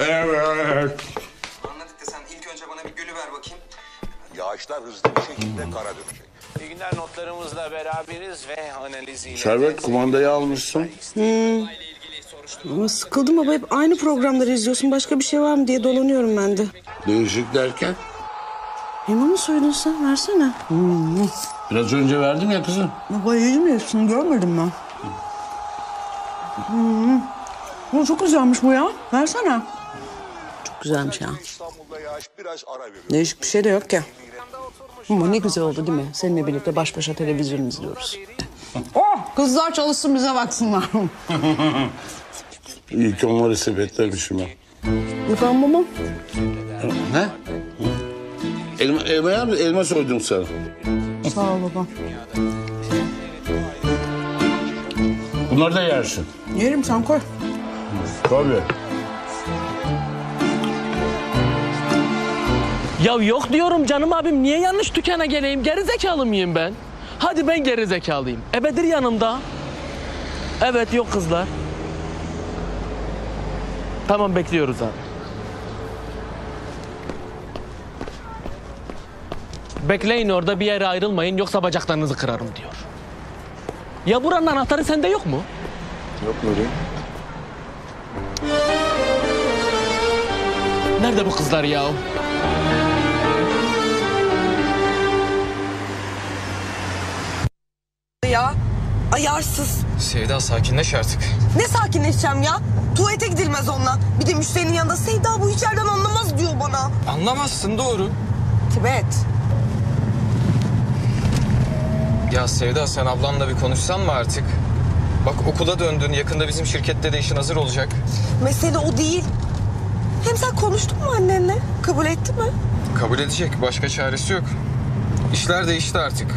Evet. Anladık da sen ilk önce bana bir gülü ver bakayım. Yağışlar hızlı bir şekilde kara dönecek. İyi günler notlarımızla beraberiz ve analiziyle... Servet kumandayı almışsın. Ama sıkıldım baba hep aynı programları izliyorsun. Başka bir şey var mı diye dolanıyorum ben de. Değişik derken. Elma mı soydun sen? Versene. Biraz önce verdim ya kızım. Baba? Şunu görmedim ben. Hmm. Bu çok güzelmiş bu ya. Versene. Çok güzelmiş ya. İstanbul'da yağış biraz ara veriyor. Değişik bir şey de yok ya. Ama ne güzel oldu değil mi? Seninle birlikte baş başa televizyon izliyoruz. oh, kızlar çalışsın bize baksınlar. İyi ki onları sepetlemişim ben. Yukan babam. Ne? Elma, elma, yap- elma soydum sana. Sağ ol baba. Bunları da yersin. Yerim sen koy. Tabii. Ya yok diyorum canım abim niye yanlış dükkana geleyim geri zekalı mıyım ben? Hadi ben geri zekalıyım. E Bedir yanımda. Evet yok kızlar. Tamam bekliyoruz abi. Bekleyin orada bir yere ayrılmayın yoksa bacaklarınızı kırarım diyor. Ya buranın anahtarı sende yok mu? Yok böyle. Nerede bu kızlar ya. Ayarsız. Sevda sakinleş artık. Ne sakinleşeceğim ya? Tuvalete gidilmez onunla. Bir de müşterinin yanında Sevda bu içeriden anlamaz diyor bana. Anlamazsın doğru. Tibet. Ya Sevda sen ablanla bir konuşsan mı artık? Bak okula döndün. Yakında bizim şirkette de işin hazır olacak. Mesele o değil. Hem sen konuştun mu annenle? Kabul etti mi? Kabul edecek. Başka çaresi yok. İşler değişti artık.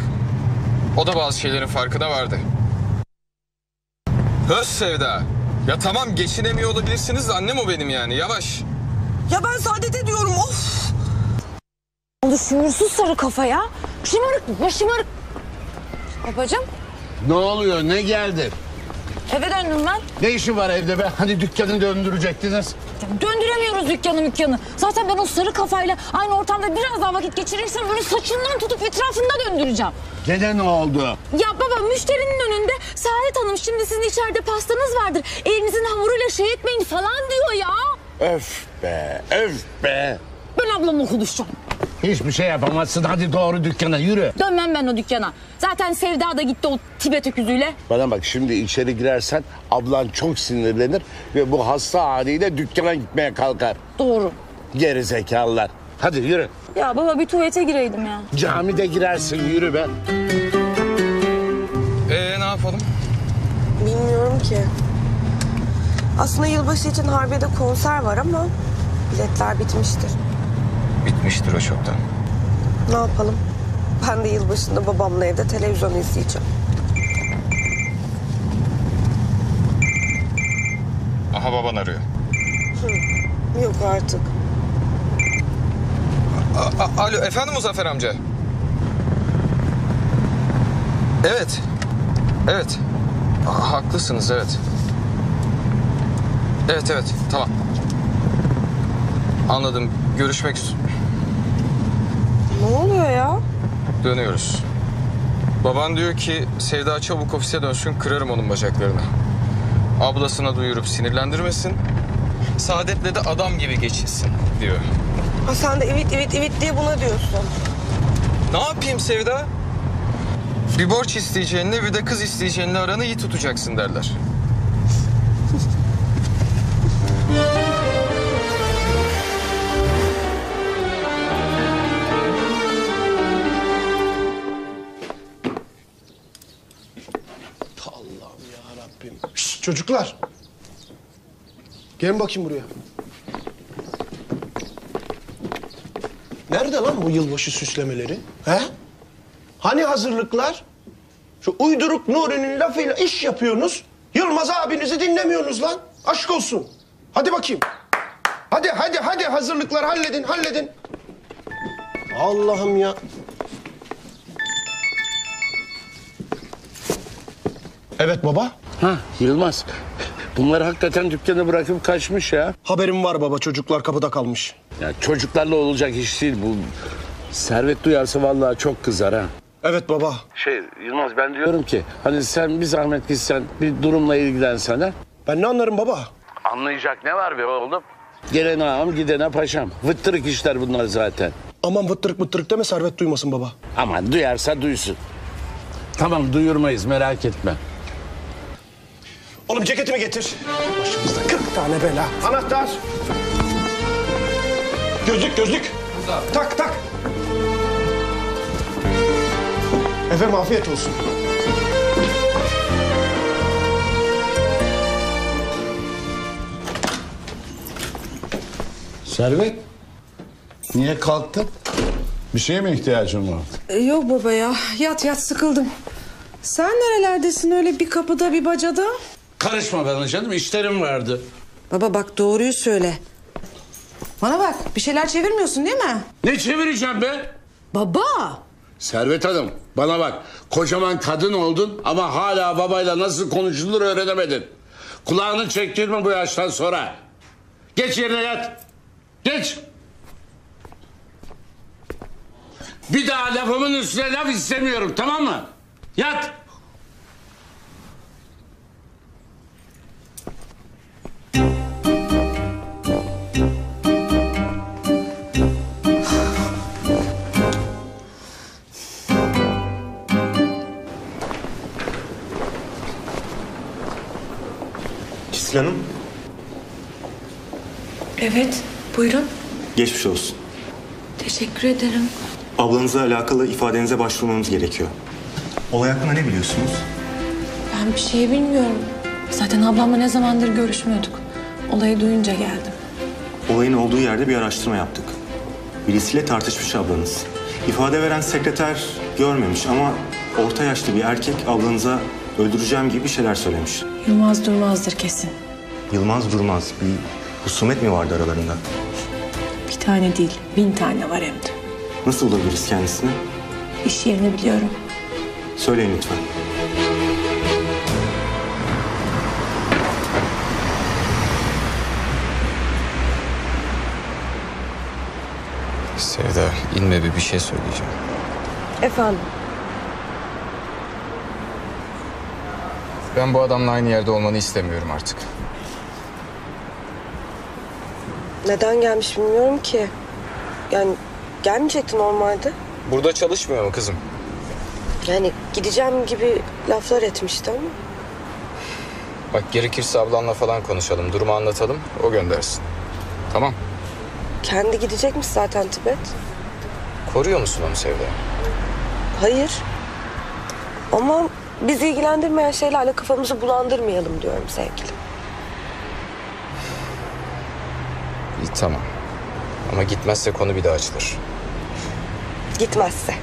O da bazı şeylerin farkına vardı. Höz Sevda. Ya tamam geçinemiyor olabilirsiniz de annem o benim yani. Yavaş. Ya ben saadet ediyorum of. oldu şuursuz sarı kafaya. Şımarık ya şımarık. Babacığım Ne oluyor? Ne geldi? Eve döndüm ben. Ne işin var evde be? Hani dükkanı döndürecektiniz. Döndüremiyoruz dükkanı mükkanı. Zaten ben o sarı kafayla aynı ortamda biraz daha vakit geçirirsem böyle saçından tutup etrafında döndüreceğim. Gene ne oldu? Ya baba müşterinin önünde Saadet Hanım şimdi sizin içeride pastanız vardır. Elinizin hamuruyla şey etmeyin falan diyor ya. Öf be, öf be. Ben ablamla konuşacağım. Hiçbir şey yapamazsın. Hadi doğru dükkana yürü. Dönmem ben o dükkana. Zaten Sevda da gitti o Tibet öküzüyle. Bana bak şimdi içeri girersen ablan çok sinirlenir ve bu hasta haliyle dükkana gitmeye kalkar. Doğru. Geri zekalılar. Hadi yürü. Ya baba bir tuvalete gireydim ya. Camide girersin yürü be. Ee ne yapalım? Bilmiyorum ki. Aslında yılbaşı için Harbiye'de konser var ama biletler bitmiştir. Bitmiştir o çoktan. Ne yapalım? Ben de yılbaşında babamla evde televizyon izleyeceğim. Aha baban arıyor. Yok artık. A- a- Alo efendim Muzaffer amca. Evet. Evet. Ha- haklısınız evet. Evet evet tamam. Anladım. Görüşmek üzere. Oluyor ya? Dönüyoruz. Baban diyor ki Sevda çabuk ofise dönsün kırarım onun bacaklarını. Ablasına duyurup sinirlendirmesin. Saadet'le de adam gibi geçinsin diyor. Ha sen de evet evet evet diye buna diyorsun. Ne yapayım Sevda? Bir borç isteyeceğinle bir de kız isteyeceğinle aranı iyi tutacaksın derler. Çocuklar. Gelin bakayım buraya. Nerede lan bu yılbaşı süslemeleri? He? Hani hazırlıklar? Şu uyduruk Nuri'nin lafıyla iş yapıyorsunuz. Yılmaz abinizi dinlemiyorsunuz lan. Aşk olsun. Hadi bakayım. Hadi hadi hadi hazırlıklar halledin halledin. Allah'ım ya. Evet baba. Ha Yılmaz. Bunlar hakikaten dükkanı bırakıp kaçmış ya. Haberim var baba çocuklar kapıda kalmış. Ya çocuklarla olacak iş değil bu. Servet duyarsa vallahi çok kızar ha. Evet baba. Şey Yılmaz ben diyorum ki hani sen bir zahmet gitsen bir durumla ilgilensen ha. Ben ne anlarım baba? Anlayacak ne var be oğlum? Gelene ağam gidene paşam. Vıttırık işler bunlar zaten. Aman vıttırık vıttırık deme servet duymasın baba. Aman duyarsa duysun. Tamam duyurmayız merak etme. Oğlum ceketimi getir. Başımızda 40 tane bela. Anahtar. Gözlük gözlük. Tak tak. Efendim afiyet olsun. Servet, niye kalktın? Bir şeye mi ihtiyacın var? E, Yok baba ya. Yat yat sıkıldım. Sen nerelerdesin öyle bir kapıda bir bacada? Karışma bana canım, işlerim vardı. Baba bak doğruyu söyle. Bana bak bir şeyler çevirmiyorsun değil mi? Ne çevireceğim be? Baba. Servet Hanım bana bak kocaman kadın oldun ama hala babayla nasıl konuşulur öğrenemedin. Kulağını çektirme bu yaştan sonra. Geç yerine yat. Geç. Bir daha lafımın üstüne laf istemiyorum tamam mı? Yat. Evet, buyurun. geçmiş olsun. Teşekkür ederim. Ablanızla alakalı ifadenize başvurmamız gerekiyor. Olay hakkında ne biliyorsunuz? Ben bir şey bilmiyorum. Zaten ablamla ne zamandır görüşmüyorduk. Olayı duyunca geldim. Olayın olduğu yerde bir araştırma yaptık. Birisiyle tartışmış ablanız. İfade veren sekreter görmemiş ama orta yaşlı bir erkek ablanıza öldüreceğim gibi bir şeyler söylemiş. Yılmaz durmazdır kesin. Yılmaz Durmaz, bir husumet mi vardı aralarında? Bir tane değil, bin tane var hem de. Nasıl bulabiliriz kendisini? İş yerini biliyorum. Söyleyin lütfen. Sevda inme bir bir şey söyleyeceğim. Efendim? Ben bu adamla aynı yerde olmanı istemiyorum artık. Neden gelmiş bilmiyorum ki. Yani gelmeyecekti normalde. Burada çalışmıyor mu kızım? Yani gideceğim gibi laflar etmişti ama. Bak gerekirse ablanla falan konuşalım. Durumu anlatalım. O göndersin. Tamam. Kendi gidecekmiş zaten Tibet. Koruyor musun onu Sevda? Hayır. Ama bizi ilgilendirmeyen şeylerle kafamızı bulandırmayalım diyorum sevgilim. İyi tamam. Ama gitmezse konu bir daha açılır. Gitmezse.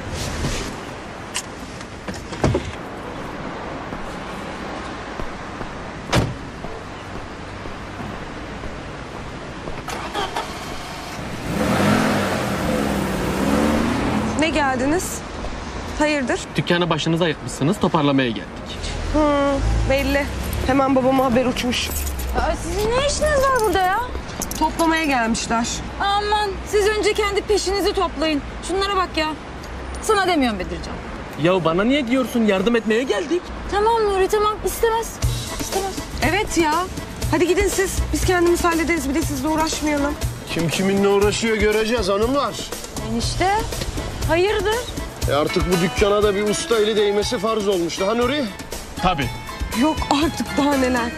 Ne geldiniz? Hayırdır? Dükkanı başınıza yıkmışsınız toparlamaya geldik. Belli. Hemen babama haber uçmuş. Aa, sizin ne işiniz var burada ya? Toplamaya gelmişler. Aman siz önce kendi peşinizi toplayın. Şunlara bak ya. Sana demiyorum Bedircan. Ya bana niye diyorsun yardım etmeye geldik. Tamam Nuri tamam istemez. İstemez. Evet ya. Hadi gidin siz. Biz kendimiz hallederiz. Bir de sizle uğraşmayalım. Kim kiminle uğraşıyor göreceğiz hanımlar. Enişte hayırdır? E artık bu dükkana da bir usta eli değmesi farz olmuştu. Ha Nuri? Tabii. Yok artık daha neler.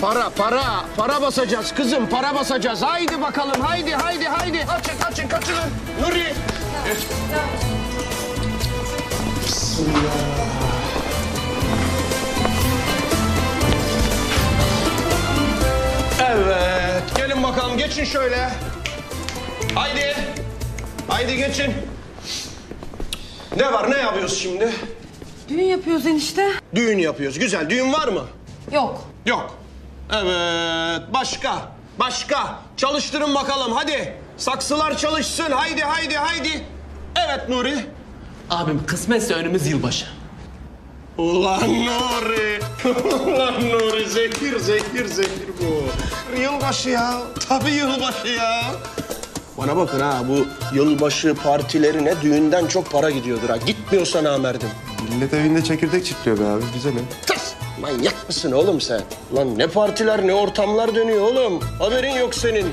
Para, para. Para basacağız kızım, para basacağız. Haydi bakalım, haydi, haydi, haydi. Açın, açın, kaçırın. Nuri. Geç. Evet, gelin bakalım. Geçin şöyle. Haydi. Haydi geçin. Ne var, ne yapıyoruz şimdi? Düğün yapıyoruz enişte. Düğün yapıyoruz. Güzel. Düğün var mı? Yok. Yok. Evet. Başka. Başka. Çalıştırın bakalım. Hadi. Saksılar çalışsın. Haydi, haydi, haydi. Evet Nuri. Abim kısmetse önümüz yılbaşı. Ulan Nuri. Ulan Nuri zehir zehir zehir bu. Yılbaşı ya. Tabii yılbaşı ya. Bana bakın ha bu yılbaşı partilerine düğünden çok para gidiyordur ha. Gitmiyorsa namerdim. Millet evinde çekirdek çitliyor be abi. Bize ne? Tıs! Manyak mısın oğlum sen? Lan ne partiler ne ortamlar dönüyor oğlum. Haberin yok senin.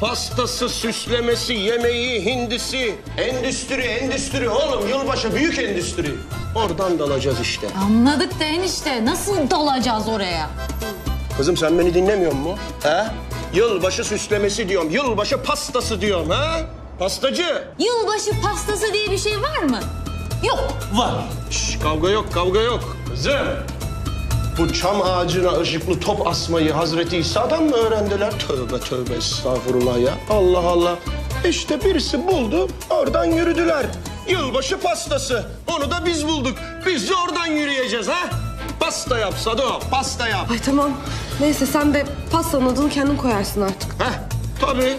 Pastası, süslemesi, yemeği, hindisi. Endüstri, endüstri oğlum. Yılbaşı büyük endüstri. Oradan dalacağız işte. Anladık da enişte. Nasıl dalacağız oraya? Kızım sen beni dinlemiyor mu? He? Yılbaşı süslemesi diyorum. Yılbaşı pastası diyorum ha? Pastacı. Yılbaşı pastası diye bir şey var mı? Yok. Şş, kavga yok, kavga yok. Kızım. Bu çam ağacına ışıklı top asmayı Hazreti İsa'dan mı öğrendiler? Tövbe tövbe estağfurullah ya. Allah Allah. İşte birisi buldu, oradan yürüdüler. Yılbaşı pastası. Onu da biz bulduk. Biz de oradan yürüyeceğiz ha? Pasta yap Sado, pasta yap. Ay tamam. Neyse sen de pastanın adını kendin koyarsın artık. Heh, tabii.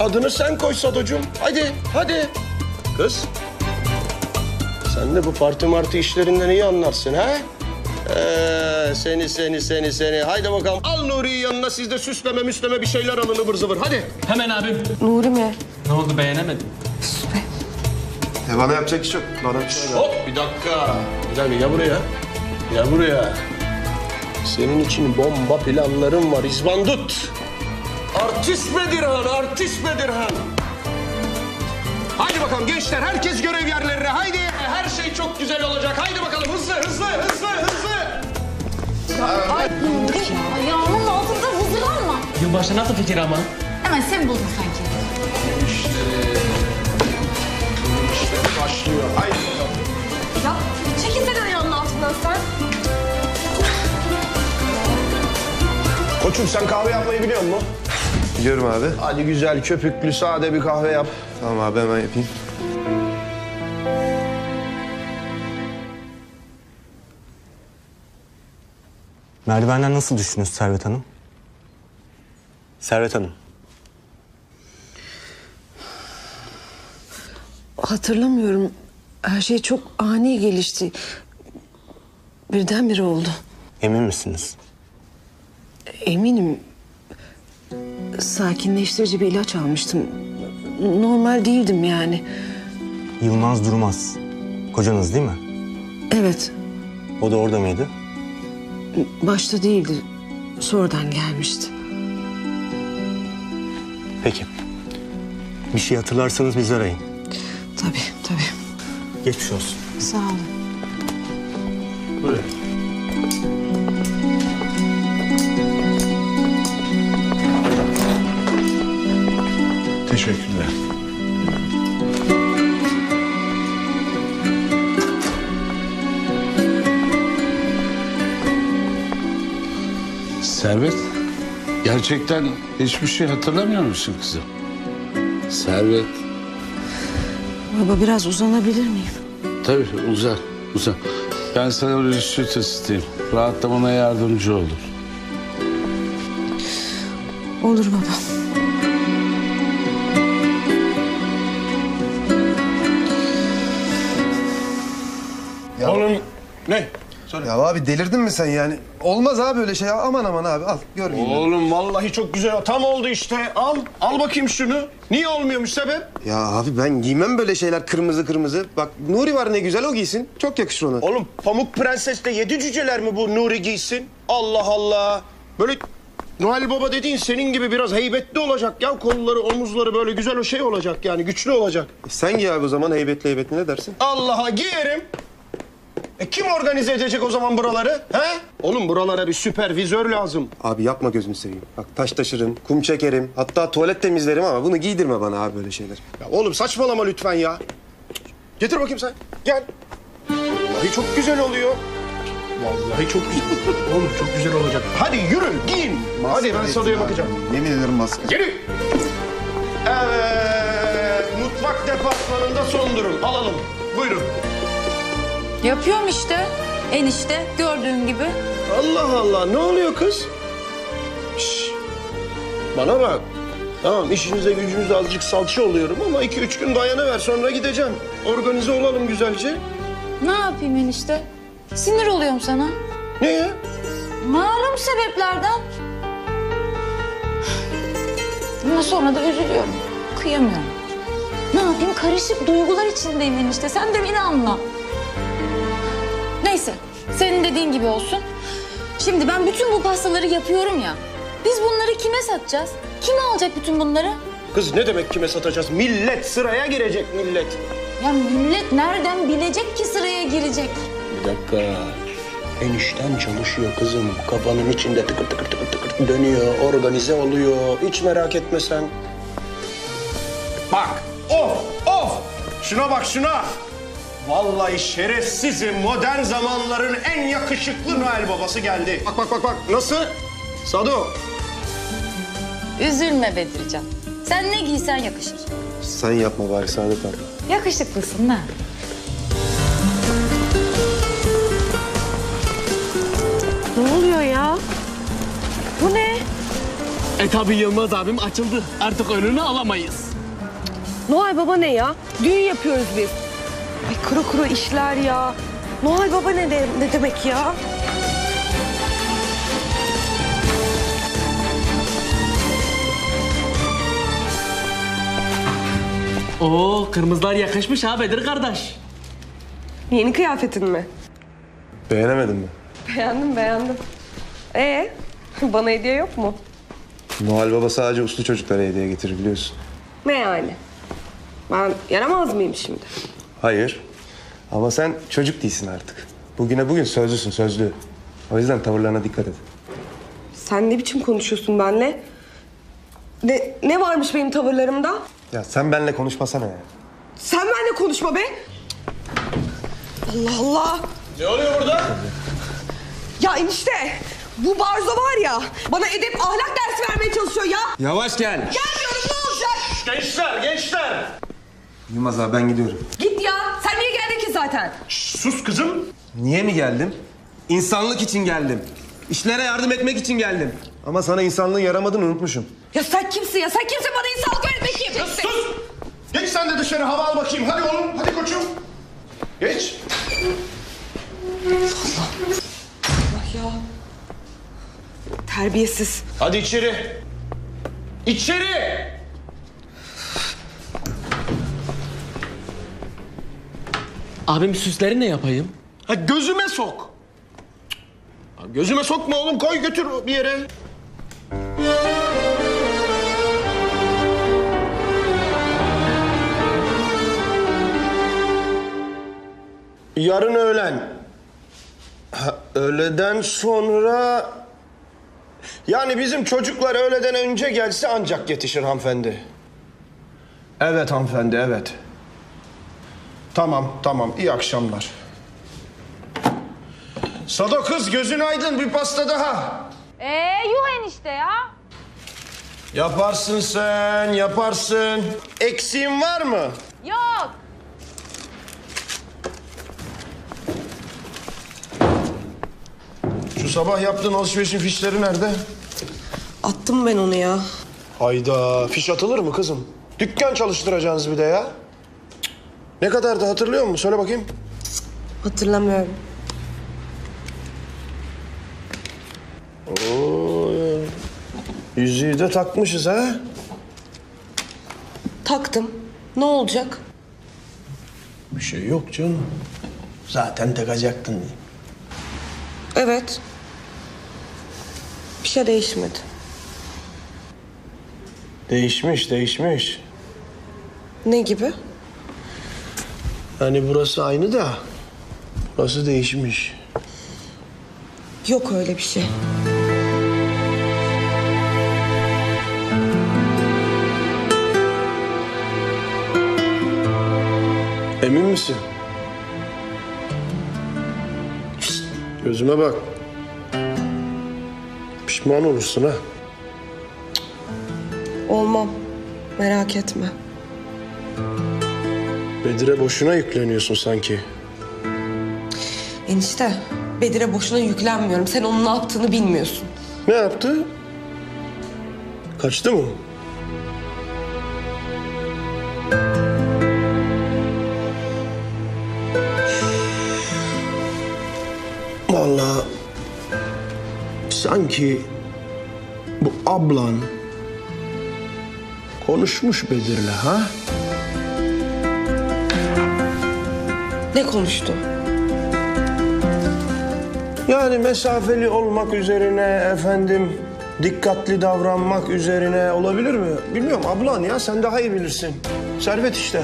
Adını sen koy Sadocuğum. Hadi, hadi. Kız. Sen de bu parti martı işlerinden iyi anlarsın ha? Ee, seni seni seni seni. Haydi bakalım. Al Nuri'yi yanına siz de süsleme müsleme bir şeyler alın ıvır zıvır. Hadi. Hemen abim. Nuri mi? Ne oldu beğenemedin? E bana yapacak iş yok. Bana bir şey yok. Hop bir dakika. Bir dakika gel buraya. Gel buraya. Senin için bomba planlarım var İzbandut. Artist Bedirhan, artist Bedirhan. Haydi bakalım gençler, herkes görev yerlerine. Haydi. Her şey çok güzel olacak. Haydi bakalım hızlı, hızlı, hızlı, hızlı. Ayağımın altında huzurlanma. Yılbaşı nasıl fikir ama? Hemen sen buldun sanki. Başlıyor. Haydi bakalım. Ya çekilsene ayağının altından sen. Koçum sen kahve yapmayı biliyor musun? Biliyorum abi. Hadi güzel köpüklü sade bir kahve yap. Tamam abi hemen yapayım. Merdivenden nasıl düştünüz Servet Hanım? Servet Hanım. Hatırlamıyorum. Her şey çok ani gelişti. Birdenbire oldu. Emin misiniz? Eminim sakinleştirici bir ilaç almıştım. Normal değildim yani. Yılmaz Durmaz. Kocanız değil mi? Evet, O da orada mıydı? Başta değildi. Sonradan gelmişti. Peki. Bir şey hatırlarsanız bizi arayın. Tabii, tabii. Geçmiş olsun. Sağ olun. Teşekkürler. Servet, gerçekten hiçbir şey hatırlamıyor musun kızım? Servet, Baba biraz uzanabilir miyim? tabii uzan, uzan. Ben sana bir süt ısıtayım. Rahatlamana yardımcı olur. Olur baba. Ya abi delirdin mi sen yani? Olmaz abi öyle şey. Aman aman abi al görmeyeyim. ben. Oğlum vallahi çok güzel. Tam oldu işte. Al. Al bakayım şunu. Niye olmuyormuş sebep? Ya abi ben giymem böyle şeyler kırmızı kırmızı. Bak Nuri var ne güzel o giysin. Çok yakışır ona. Oğlum Pamuk Prenses'te yedi cüceler mi bu Nuri giysin? Allah Allah. Böyle Noel Baba dediğin senin gibi biraz heybetli olacak ya. Kolları, omuzları böyle güzel o şey olacak yani. Güçlü olacak. E sen giy abi o zaman heybetli heybetli ne dersin? Allah'a giyerim. E kim organize edecek o zaman buraları? He? Oğlum buralara bir süpervizör lazım. Abi yapma gözünü seveyim. Bak taş taşırım, kum çekerim. Hatta tuvalet temizlerim ama bunu giydirme bana abi böyle şeyler. Ya oğlum saçmalama lütfen ya. Getir bakayım sen. Gel. Vallahi çok güzel oluyor. Vallahi çok güzel. oğlum çok güzel olacak. Hadi yürü, giyin. Hadi ben Sado'ya bakacağım. Yemin ederim maske. Yürü. Evet, mutfak departmanında son durum. Alalım. Buyurun. Yapıyorum işte. Enişte gördüğün gibi. Allah Allah, ne oluyor kız? Şş, bana bak. Tamam işinize gücünüze azıcık salça oluyorum ama iki üç gün dayanıver sonra gideceğim. Organize olalım güzelce. Ne yapayım enişte? Sinir oluyorum sana. Niye? Malum sebeplerden. Ama sonra da üzülüyorum. Kıyamıyorum. Ne yapayım karışık duygular içindeyim enişte. Sen de beni anla. Senin dediğin gibi olsun. Şimdi ben bütün bu pastaları yapıyorum ya. Biz bunları kime satacağız? Kim alacak bütün bunları? Kız ne demek kime satacağız? Millet sıraya girecek millet. Ya millet nereden bilecek ki sıraya girecek? Bir dakika. Enişten çalışıyor kızım. Kafanın içinde tıkır tıkır tıkır tıkır dönüyor. Organize oluyor. Hiç merak etme sen. Bak. Of of. Şuna bak şuna. Vallahi şerefsizim. Modern zamanların en yakışıklı Noel babası geldi. Bak bak bak bak. Nasıl? Sado. Üzülme Bedircan. Sen ne giysen yakışır. Sen yapma bari Saadet abla. Yakışıklısın da. Ne oluyor ya? Bu ne? E tabi Yılmaz abim açıldı. Artık önünü alamayız. Noel Baba ne ya? Düğün yapıyoruz biz. Ay kuru kuru işler ya. Noel Baba ne, de, ne demek ya? Oo kırmızılar yakışmış ha Bedir kardeş. Yeni kıyafetin mi? Beğenemedin mi? Beğendim beğendim. Ee, bana hediye yok mu? Noel Baba sadece uslu çocuklara hediye getirir biliyorsun. Ne yani? Ben yaramaz mıyım şimdi? Hayır. Ama sen çocuk değilsin artık. Bugüne bugün sözlüsün sözlü. O yüzden tavırlarına dikkat et. Sen ne biçim konuşuyorsun benle? Ne, ne varmış benim tavırlarımda? Ya sen benimle konuşmasana ya. Sen benimle konuşma be. Allah Allah. Ne oluyor burada? Ya enişte bu Barzo var ya bana edep ahlak dersi vermeye çalışıyor ya. Yavaş gel. Gelmiyorum ne olacak? Gençler gençler. Yılmaz abi ben gidiyorum. Git zaten? Sus kızım. Niye mi geldim? İnsanlık için geldim. İşlere yardım etmek için geldim. Ama sana insanlığın yaramadığını unutmuşum. Ya sen kimsin ya? Sen kimsin bana insanlık öğretmek kimsin? Sus. Geç sen de dışarı hava al bakayım. Hadi oğlum hadi koçum. Geç. Allah ya. Terbiyesiz. Hadi içeri. İçeri. Abim süsleri ne yapayım? Ha gözüme sok. Ha, gözüme sokma oğlum koy götür bir yere. Yarın öğlen. Ha, öğleden sonra... Yani bizim çocuklar öğleden önce gelse ancak yetişir hanımefendi. Evet hanımefendi, evet. Tamam, tamam. İyi akşamlar. Sado kız gözün aydın bir pasta daha. Ee yuh enişte ya. Yaparsın sen, yaparsın. Eksiğin var mı? Yok. Şu sabah yaptığın alışverişin fişleri nerede? Attım ben onu ya. Hayda, fiş atılır mı kızım? Dükkan çalıştıracaksınız bir de ya. Ne kadardı hatırlıyor musun? Söyle bakayım. Hatırlamıyorum. Oo, yüzüğü de takmışız ha. Taktım. Ne olacak? Bir şey yok canım. Zaten takacaktın. Evet. Bir şey değişmedi. Değişmiş, değişmiş. Ne gibi? Hani burası aynı da burası değişmiş. Yok öyle bir şey. Emin misin? Gözüme bak. Pişman olursun ha. Olmam. Merak etme. Bedir'e boşuna yükleniyorsun sanki. Enişte, Bedir'e boşuna yüklenmiyorum. Sen onun ne yaptığını bilmiyorsun. Ne yaptı? Kaçtı mı? sanki bu ablan konuşmuş Bedir'le ha? Ne konuştu? Yani mesafeli olmak üzerine efendim dikkatli davranmak üzerine olabilir mi? Bilmiyorum ablan ya sen daha iyi bilirsin. Servet işte.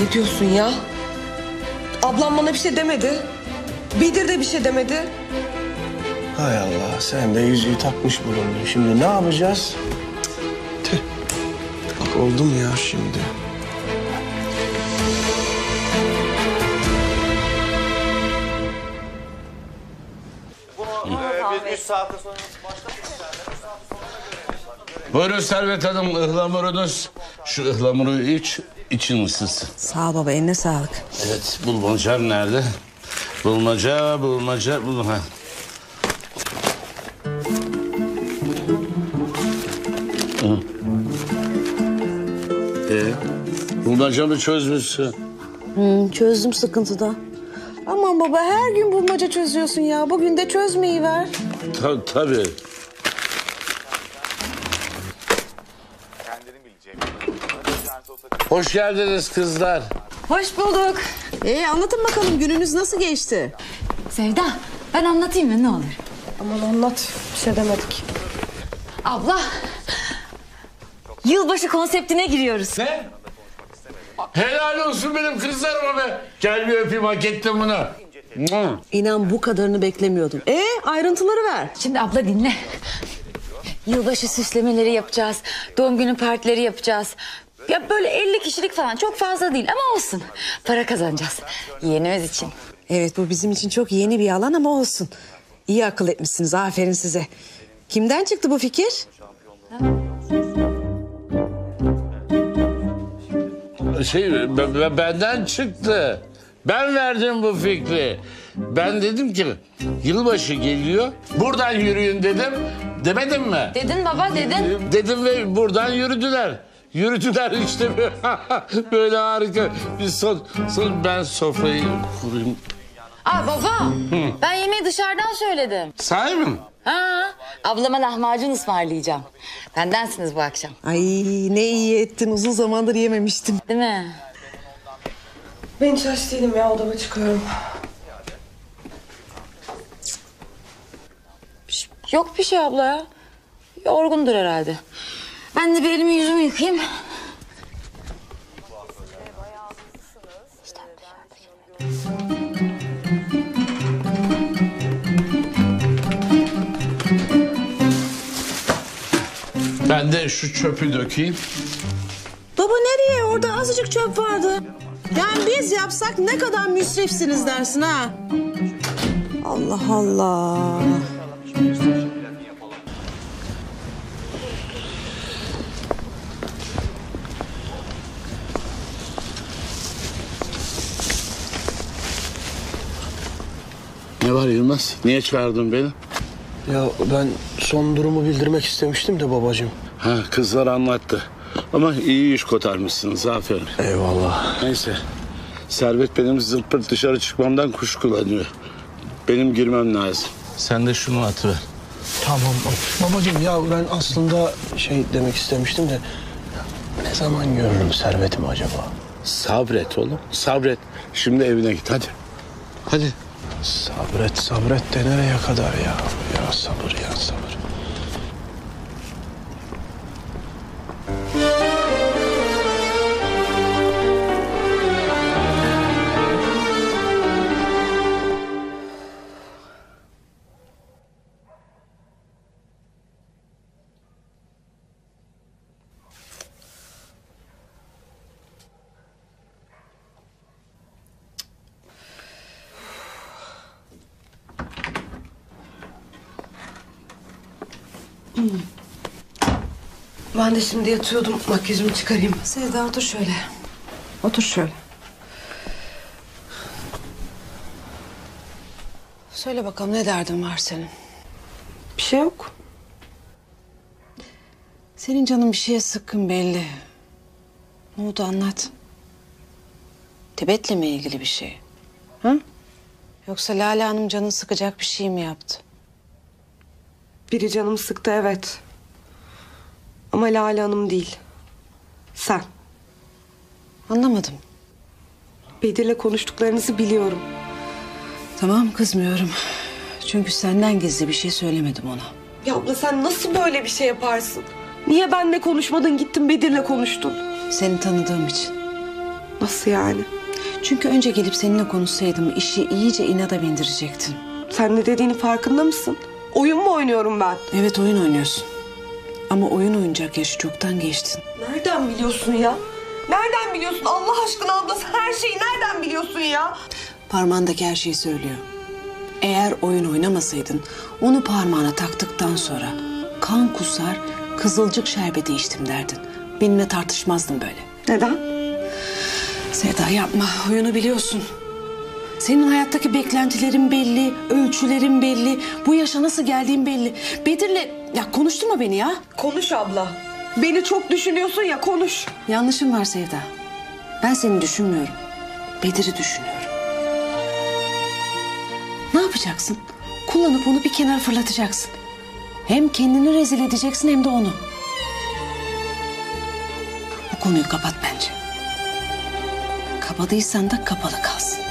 Ne diyorsun ya? Ablam bana bir şey demedi. Bedir de bir şey demedi. Hay Allah sen de yüzüğü takmış bulundun. Şimdi ne yapacağız? Tüh. Bak oldum ya şimdi. Buyurun Servet Hanım ıhlamurunuz. Şu ıhlamuru iç, için ısınsın. Sağ ol baba eline sağlık. Evet bulmacam nerede? Bulmaca, bulmaca, bulma. Hı. Ee, bulmacamı çözmüşsün. Hmm, çözdüm sıkıntıda. Aman baba her gün bulmaca çözüyorsun ya. Bugün de çözmeyi ver. Ta tabii. Hoş geldiniz kızlar. Hoş bulduk. Ee, anlatın bakalım gününüz nasıl geçti? Sevda ben anlatayım mı ne olur? Aman anlat. Bir şey demedik. Abla. Yılbaşı konseptine giriyoruz. Ne? Helal olsun benim kızlarıma be. Gel bir öpeyim hak ettim bunu. İnan bu kadarını beklemiyordum. Ee, ayrıntıları ver. Şimdi abla dinle. Yılbaşı süslemeleri yapacağız. Doğum günü partileri yapacağız. Ya böyle 50 kişilik falan çok fazla değil ama olsun. Para kazanacağız. Yeğenimiz için. Evet bu bizim için çok yeni bir alan ama olsun. İyi akıl etmişsiniz aferin size. Kimden çıktı bu fikir? Şey be- be- benden çıktı. Ben verdim bu fikri. Ben dedim ki yılbaşı geliyor. Buradan yürüyün dedim. Demedim mi? Dedin baba dedin. Dedim ve buradan yürüdüler. Yürüdüler işte böyle, böyle harika. Bir son, son ben sofrayı kurayım. Aa baba ben yemeği dışarıdan söyledim. Sahi mi? Ha, ablama lahmacun ısmarlayacağım. Bendensiniz bu akşam. Ay ne iyi ettin uzun zamandır yememiştim. Değil mi? Ben hiç aç değilim ya odama çıkıyorum. Yok bir şey abla ya. Yorgundur herhalde. Ben de bir elimi yüzümü yıkayayım. Ben de şu çöpü dökeyim. Baba nereye? Orada azıcık çöp vardı. Yani biz yapsak ne kadar müsrifsiniz dersin ha. Allah Allah. Ne var Yılmaz? Niye çağırdın beni? Ya ben son durumu bildirmek istemiştim de babacığım. Ha kızlar anlattı. Ama iyi iş kotarmışsınız aferin. Eyvallah. Neyse. Servet benim zırt pırt dışarı çıkmamdan kuşkulanıyor. Benim girmem lazım. Sen de şunu atıver. Tamam babacığım ya ben aslında şey demek istemiştim de... Ne zaman görürüm servetimi acaba? Sabret oğlum sabret. Şimdi evine git hadi. Hadi. Sabret sabret de nereye kadar ya? Ya sabır ya sabır. De şimdi yatıyordum. Makyajımı çıkarayım. Sevda otur şöyle. Otur şöyle. Söyle bakalım ne derdin var senin? Bir şey yok. Senin canın bir şeye sıkkın belli. Ne oldu anlat. Tibet'le mi ilgili bir şey? Hı? Yoksa Lale Hanım canını sıkacak bir şey mi yaptı? Biri canımı sıktı evet. Ama Lale Hanım değil. Sen. Anlamadım. Bedir'le konuştuklarınızı biliyorum. Tamam kızmıyorum. Çünkü senden gizli bir şey söylemedim ona. Ya abla sen nasıl böyle bir şey yaparsın? Niye benle konuşmadın gittin Bedir'le konuştun? Seni tanıdığım için. Nasıl yani? Çünkü önce gelip seninle konuşsaydım işi iyice inada bindirecektin. Sen ne dediğini farkında mısın? Oyun mu oynuyorum ben? Evet oyun oynuyorsun. Ama oyun oynayacak yaşı çoktan geçtin. Nereden biliyorsun ya? Nereden biliyorsun? Allah aşkına ablası her şeyi nereden biliyorsun ya? Parmağındaki her şeyi söylüyor. Eğer oyun oynamasaydın onu parmağına taktıktan sonra kan kusar kızılcık şerbeti içtim derdin. Benimle tartışmazdın böyle. Neden? Sevda yapma oyunu biliyorsun. Senin hayattaki beklentilerin belli, ölçülerin belli, bu yaşa nasıl geldiğin belli. Bedir'le ya konuşturma beni ya. Konuş abla. Beni çok düşünüyorsun ya konuş. Yanlışım var Sevda. Ben seni düşünmüyorum. Bedir'i düşünüyorum. Ne yapacaksın? Kullanıp onu bir kenara fırlatacaksın. Hem kendini rezil edeceksin hem de onu. Bu konuyu kapat bence. Kapadıysan da kapalı kalsın.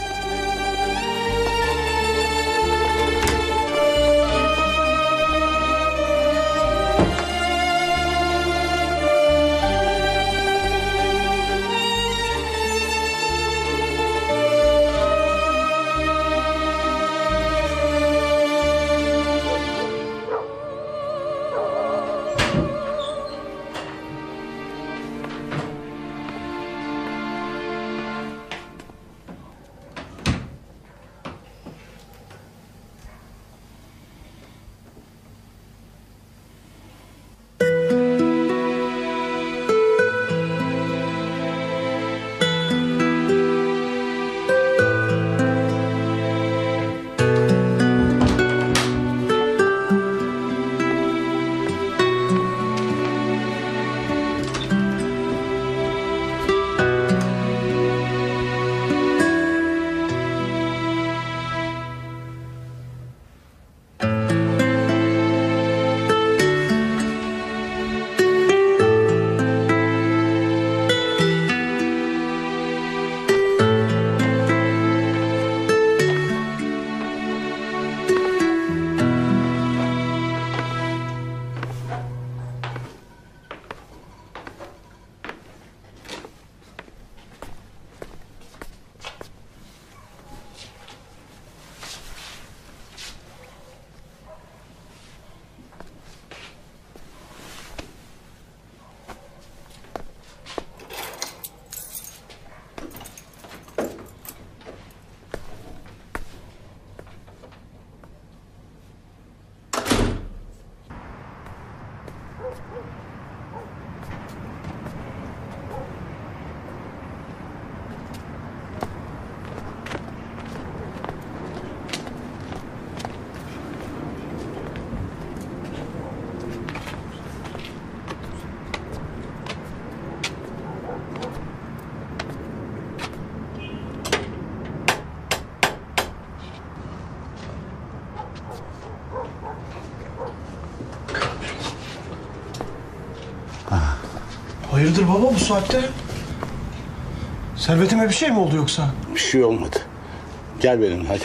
Hayırdır baba bu saatte? Servetime bir şey mi oldu yoksa? Bir şey olmadı. Gel benimle hadi.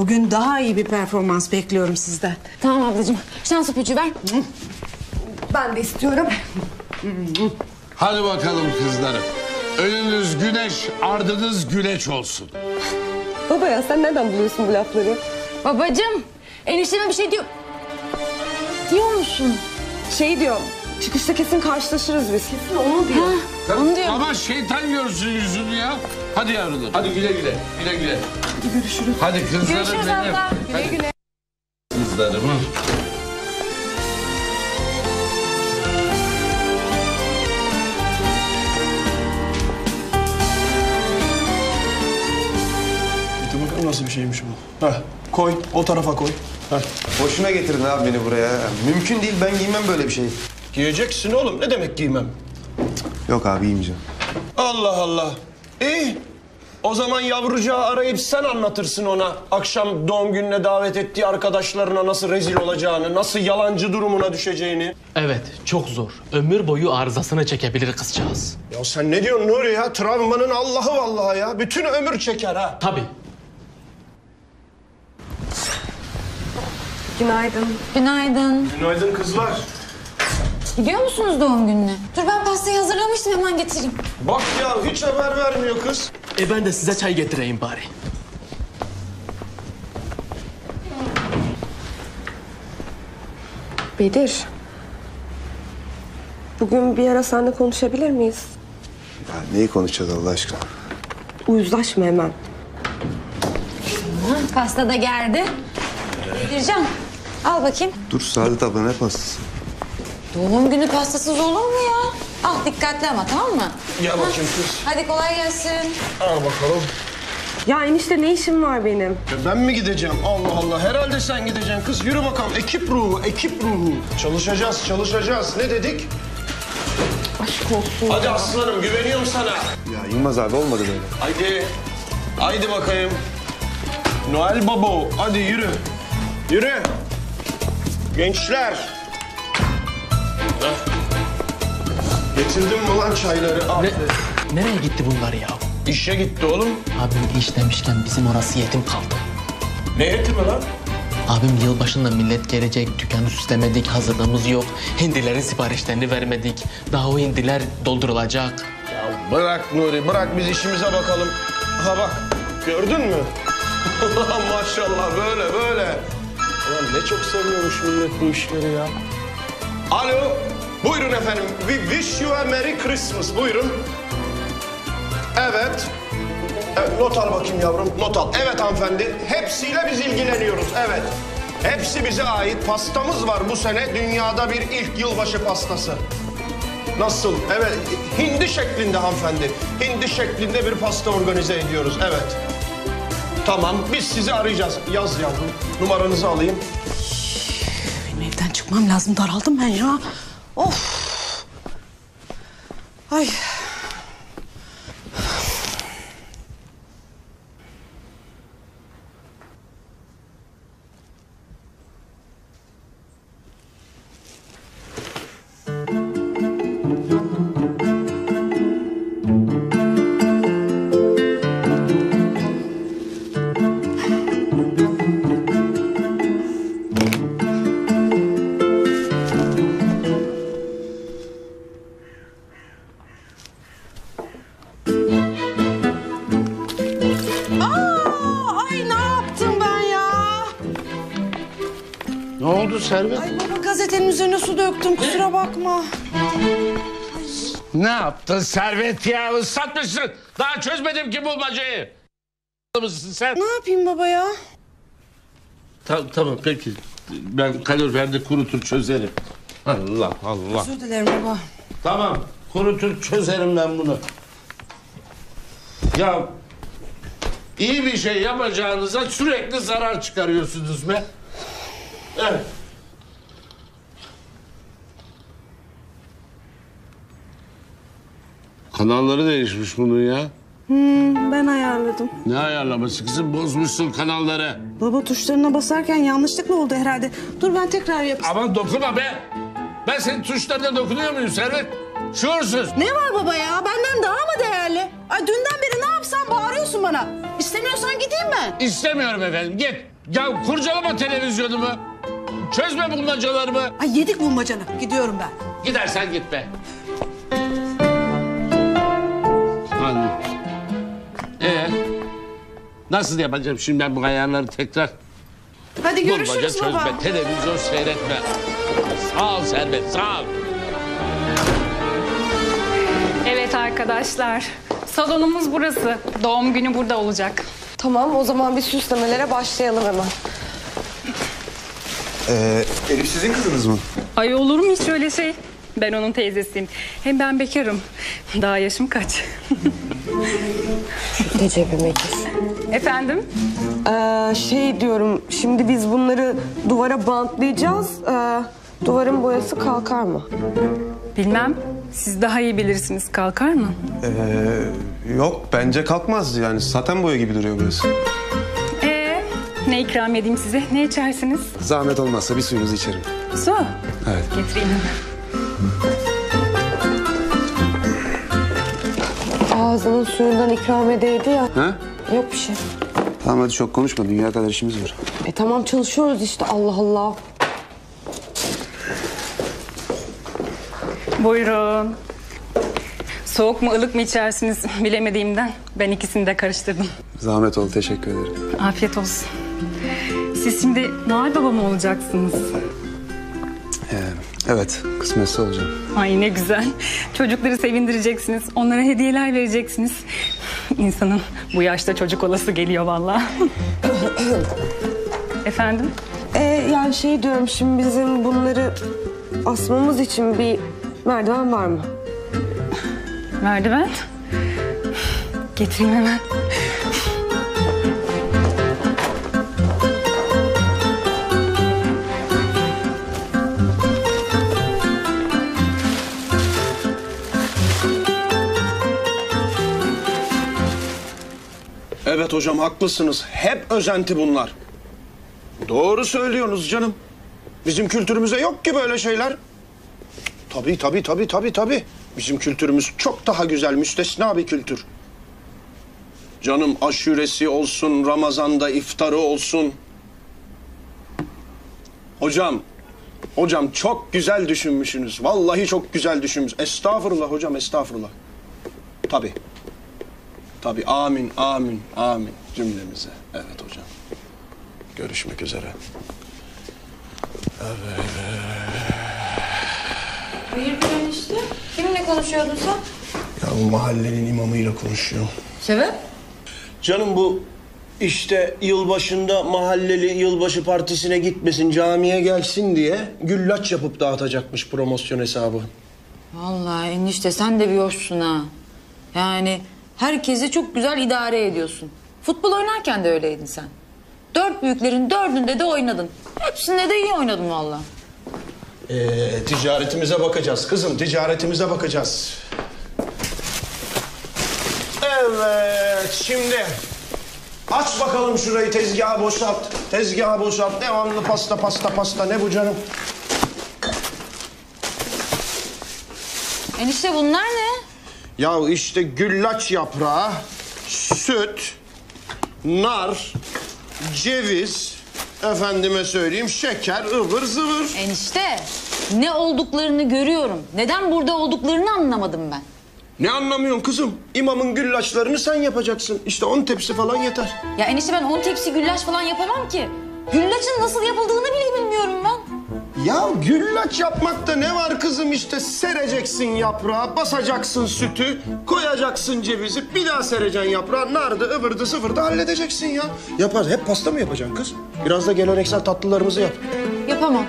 Bugün daha iyi bir performans bekliyorum sizden. Tamam ablacığım. Şans öpücüğü ver. Ben de istiyorum. Hadi bakalım kızlarım. Önünüz güneş, ardınız güneş olsun. Baba ya sen nereden buluyorsun bu lafları? Babacığım enişteme bir şey diyor. Diyor musun? Şey diyorum. Çıkışta kesin karşılaşırız biz. Kesin onu diyor. Onu diyor. Ama şeytan görsün yüzünü ya. Hadi yavrular. Hadi güle güle. Güle güle. Hadi görüşürüz. Hadi kızlarım Görüşürüz benim. abla. Güle güle. Kızlarımı. Getir bakalım nasıl bir şeymiş bu. Heh, koy. O tarafa koy. Heh. Boşuna getirin abi beni buraya. Mümkün değil ben giymem böyle bir şey. Giyeceksin oğlum. Ne demek giymem? Yok abi giymeyeceğim. Allah Allah. İyi. O zaman yavrucağı arayıp sen anlatırsın ona. Akşam doğum gününe davet ettiği arkadaşlarına nasıl rezil olacağını, nasıl yalancı durumuna düşeceğini. Evet çok zor. Ömür boyu arızasını çekebilir kızcağız. Ya sen ne diyorsun Nuri ya? Travmanın Allah'ı vallahi ya. Bütün ömür çeker ha. Tabii. Günaydın. Günaydın. Günaydın kızlar. Gidiyor musunuz doğum gününe? Dur ben pastayı hazırlamıştım hemen getireyim. Bak ya hiç haber vermiyor kız. E ben de size çay getireyim bari. Bedir. Bugün bir ara seninle konuşabilir miyiz? Ya neyi konuşacağız Allah aşkına? Uyuzlaşma hemen. Pasta da geldi. Yedireceğim. Al bakayım. Dur Saadet abla ne pastası? Doğum günü pastasız olur mu ya? Al dikkatli ama tamam mı? Gel bakayım kız. Hadi kolay gelsin. Al bakalım. Ya enişte ne işim var benim? Ya ben mi gideceğim? Allah Allah. Herhalde sen gideceksin kız. Yürü bakalım. Ekip ruhu, ekip ruhu. Çalışacağız, çalışacağız. Ne dedik? Aşk olsun. Hadi aslanım güveniyorum sana. Ya Yılmaz abi olmadı böyle. Haydi. Haydi bakayım. Noel Babo. Hadi yürü. Yürü. Gençler. Heh. Getirdin mi lan çayları? Al. Ne, nereye gitti bunlar ya? İşe gitti oğlum. Abim iş demişken bizim orası yetim kaldı. Ne etimi lan? Abim yılbaşında millet gelecek, dükkanı süslemedik, hazırlığımız yok. Hindilerin siparişlerini vermedik. Daha o hindiler doldurulacak. Ya bırak Nuri, bırak biz işimize bakalım. Ha bak, gördün mü? Maşallah böyle böyle. Ulan ne çok seviyormuş millet bu işleri ya. Alo, buyurun efendim. We wish you a Merry Christmas. Buyurun. Evet. Evet, not al bakayım yavrum, not al. Evet hanımefendi, hepsiyle biz ilgileniyoruz, evet. Hepsi bize ait. Pastamız var bu sene. Dünyada bir ilk yılbaşı pastası. Nasıl? Evet, hindi şeklinde hanımefendi. Hindi şeklinde bir pasta organize ediyoruz, evet. Tamam, biz sizi arayacağız. Yaz yavrum, numaranızı alayım. Çıkmam lazım. Daraldım ben ya. Of. Ay. Servet? Ay baba gazete peçetenin üzerine su döktüm kusura bakma. Ne yaptın Servet ya? Islatmışsın. Daha çözmedim ki bulmacayı. mısın sen? Ne yapayım baba ya? Ta- tamam peki. Ben kaloriferde kurutur çözerim. Allah Allah. Özür dilerim baba. Tamam kurutur çözerim ben bunu. Ya iyi bir şey yapacağınıza sürekli zarar çıkarıyorsunuz be. Evet. Kanalları değişmiş bunun ya. Hmm, ben ayarladım. Ne ayarlaması kızım bozmuşsun kanalları. Baba tuşlarına basarken yanlışlıkla oldu herhalde. Dur ben tekrar yapayım. Aman dokunma be. Ben senin tuşlarına dokunuyor muyum Servet? Şuursuz. Ne var baba ya? Benden daha mı değerli? Ay dünden beri ne yapsam bağırıyorsun bana. İstemiyorsan gideyim ben. İstemiyorum efendim git. Ya kurcalama televizyonumu. Çözme bulmacalarımı. Ay yedik bulmacanı. Gidiyorum ben. Gidersen git be. Anladım. Ee, nasıl yapacağım şimdi ben bu ayarları tekrar? Hadi Bulmaca görüşürüz çözme, baba. televizyon seyretme. Sağ ol Servet, sağ ol. Evet arkadaşlar. Salonumuz burası. Doğum günü burada olacak. Tamam o zaman bir süslemelere başlayalım hemen. Ee, Elif sizin kızınız mı? Ay olur mu hiç öyle şey? Ben onun teyzesiyim. Hem ben bekarım. Daha yaşım kaç? De cebime gir. Efendim? Ee, şey diyorum şimdi biz bunları duvara bantlayacağız. Ee, duvarın boyası kalkar mı? Bilmem. Siz daha iyi bilirsiniz. Kalkar mı? Ee, yok bence kalkmaz yani saten boya gibi duruyor burası. Ee, ne ikram edeyim size? Ne içersiniz? Zahmet olmazsa bir suyunuzu içerim. Su. Evet. Getireyim hemen. Ağzının suyundan ikram edeydi ya. Ha? Yok bir şey. Tamam hadi çok konuşma dünya kadar işimiz var. E tamam çalışıyoruz işte Allah Allah. Buyurun. Soğuk mu ılık mı içersiniz bilemediğimden ben ikisini de karıştırdım. Zahmet oldu teşekkür ederim. Afiyet olsun. Siz şimdi Noel Baba mı olacaksınız? Ee, evet kısmetse olacağım. Ay ne güzel. Çocukları sevindireceksiniz. Onlara hediyeler vereceksiniz. İnsanın bu yaşta çocuk olası geliyor vallahi. Efendim? E, yani şey diyorum şimdi bizim bunları asmamız için bir merdiven var mı? Merdiven. Getireyim hemen. Evet hocam haklısınız. Hep özenti bunlar. Doğru söylüyorsunuz canım. Bizim kültürümüzde yok ki böyle şeyler. Tabii tabii tabii tabii tabii. Bizim kültürümüz çok daha güzel, müstesna bir kültür. Canım aşuresi olsun, Ramazan'da iftarı olsun. Hocam, hocam çok güzel düşünmüşsünüz. Vallahi çok güzel düşünmüş. Estağfurullah hocam, estağfurullah. Tabii. Tabii amin, amin, amin cümlemize. Evet hocam. Görüşmek üzere. Hayırdır enişte? Kiminle konuşuyordun sen? Ya bu mahallenin imamıyla konuşuyor. Sebep? Canım bu işte yılbaşında mahalleli yılbaşı partisine gitmesin, camiye gelsin diye güllaç yapıp dağıtacakmış promosyon hesabı. Vallahi enişte sen de bir hoşsun ha. Yani herkesi çok güzel idare ediyorsun. Futbol oynarken de öyleydin sen. Dört büyüklerin dördünde de oynadın. Hepsinde de iyi oynadın vallahi. Ee, ticaretimize bakacağız kızım, ticaretimize bakacağız. Evet, şimdi aç bakalım şurayı tezgaha boşalt. Tezgaha boşalt. Devamlı pasta pasta pasta. Ne bu canım? Enişte bunlar ne? Ya işte güllaç yaprağı, süt, nar, ceviz, efendime söyleyeyim şeker, ıvır zıvır. Enişte ne olduklarını görüyorum. Neden burada olduklarını anlamadım ben. Ne anlamıyorsun kızım? İmamın güllaçlarını sen yapacaksın. İşte on tepsi falan yeter. Ya enişte ben on tepsi güllaç falan yapamam ki. Güllaçın nasıl yapıldığını bile bilmiyorum ben. Ya güllaç yapmakta ne var kızım işte sereceksin yaprağı, basacaksın sütü, koyacaksın cevizi, bir daha sereceksin yaprağı, nardı, ıvırdı, sıfırdı halledeceksin ya. Yapar. Hep pasta mı yapacaksın kız? Biraz da geleneksel tatlılarımızı yap. Yapamam.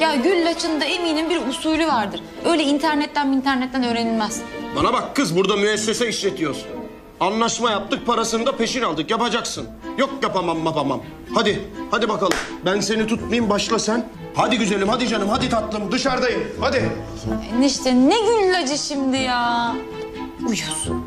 Ya güllaçın da eminim bir usulü vardır. Öyle internetten internetten öğrenilmez. Bana bak kız burada müessese işletiyoruz. Anlaşma yaptık, parasını da peşin aldık. Yapacaksın. Yok yapamam, yapamam. Hadi, hadi bakalım. Ben seni tutmayayım, başla sen. Hadi güzelim, hadi canım, hadi tatlım. Dışarıdayım, hadi. Enişte ne güllacı şimdi ya. Uyusun.